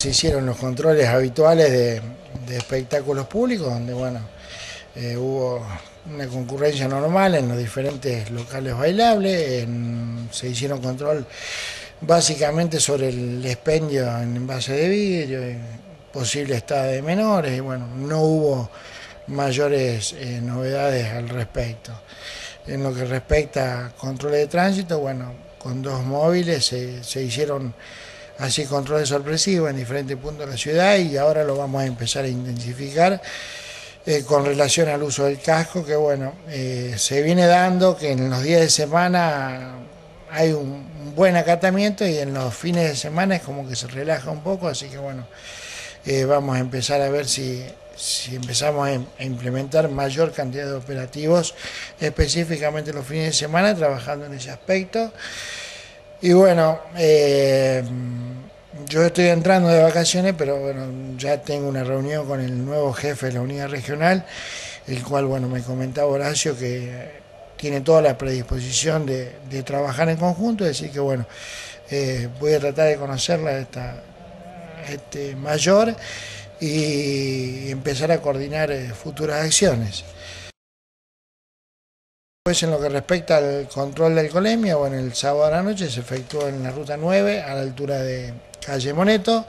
Se hicieron los controles habituales de, espectáculos públicos, donde bueno, eh, hubo una concurrencia normal en los diferentes locales bailables, se hicieron control básicamente sobre el expendio en envase de vidrio, posible estado de menores, y bueno, no hubo mayores eh, novedades al respecto. En lo que respecta a control de tránsito, bueno, con dos móviles se hicieron así controles sorpresivos en diferentes puntos de la ciudad y ahora lo vamos a empezar a intensificar eh, con relación al uso del casco, que bueno, eh, se viene dando que en los días de semana hay un, buen acatamiento y en los fines de semana es como que se relaja un poco, así que bueno, eh, vamos a empezar a ver si, si empezamos a, implementar mayor cantidad de operativos, específicamente los fines de semana, trabajando en ese aspecto. Y bueno, eh, yo estoy entrando de vacaciones, pero bueno, ya tengo una reunión con el nuevo jefe de la unidad regional, el cual, bueno, me comentaba Horacio que tiene toda la predisposición de, trabajar en conjunto, decir que, bueno, eh, voy a tratar de conocerla esta, este mayor y empezar a coordinar eh, futuras acciones. Después, en lo que respecta al control del colemia, bueno, el sábado a la noche se efectuó en la ruta 9, a la altura de calle Moneto,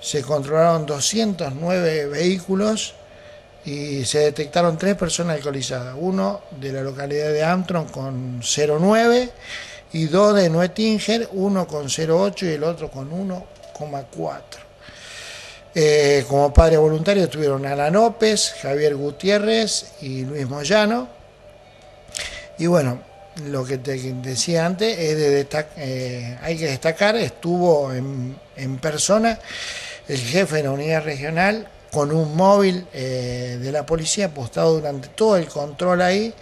se controlaron 209 vehículos y se detectaron tres personas alcoholizadas, uno de la localidad de Armstrong con 0,9 y dos de Nuetinger, uno con 0,8 y el otro con 1,4. Eh, como padre voluntario estuvieron Alan López, Javier Gutiérrez y Luis Moyano. Y bueno, lo que te decía antes es de eh, hay que destacar, estuvo en, persona el jefe de la unidad regional con un móvil eh, de la policía apostado durante todo el control ahí,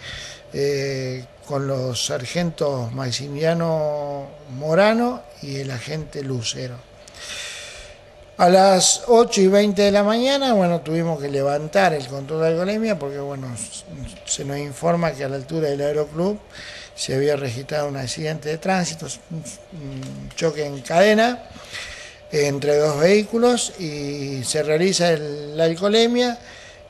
eh, con los sargentos Maximiliano Morano y el agente Lucero. A las 8 y 20 de la mañana, bueno, tuvimos que levantar el control de alcoholemia porque, bueno, se nos informa que a la altura del aeroclub se había registrado un accidente de tránsito, un choque en cadena entre dos vehículos y se realiza la alcoholemia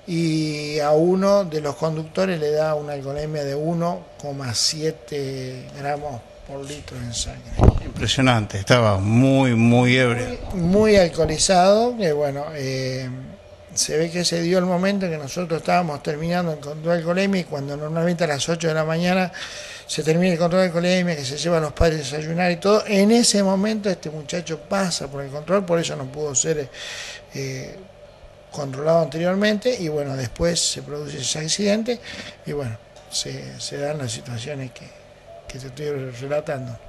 y a uno de los conductores le da una alcoholemia de 1,7 gramos por litro en sangre. Impresionante, estaba muy, muy ebrio. Muy, alcoholizado, que bueno, eh, se ve que se dio el momento en que nosotros estábamos terminando el control de alcoholemia y cuando normalmente a las 8 de la mañana se termina el control de alcoholemia, que se llevan los padres a desayunar y todo, en ese momento este muchacho pasa por el control, por eso no pudo ser eh, controlado anteriormente y bueno, después se produce ese accidente y bueno, se, se dan las situaciones que, que te estoy relatando.